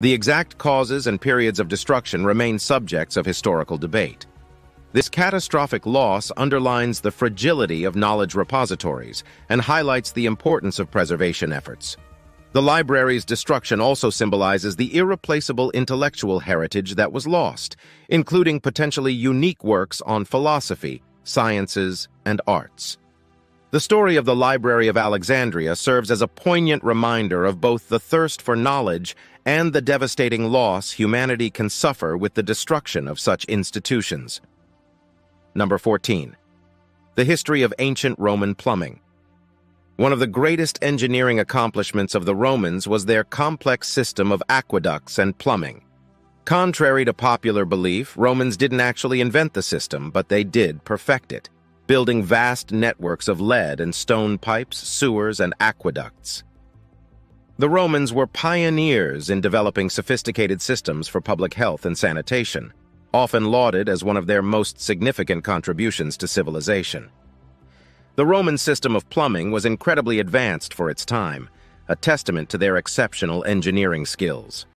The exact causes and periods of destruction remain subjects of historical debate. This catastrophic loss underlines the fragility of knowledge repositories and highlights the importance of preservation efforts. The library's destruction also symbolizes the irreplaceable intellectual heritage that was lost, including potentially unique works on philosophy, sciences, and arts. The story of the Library of Alexandria serves as a poignant reminder of both the thirst for knowledge and the devastating loss humanity can suffer with the destruction of such institutions. Number 14. The History of Ancient Roman Plumbing one of the greatest engineering accomplishments of the Romans was their complex system of aqueducts and plumbing. Contrary to popular belief, Romans didn't actually invent the system, but they did perfect it, building vast networks of lead and stone pipes, sewers, and aqueducts. The Romans were pioneers in developing sophisticated systems for public health and sanitation, often lauded as one of their most significant contributions to civilization. The Roman system of plumbing was incredibly advanced for its time, a testament to their exceptional engineering skills.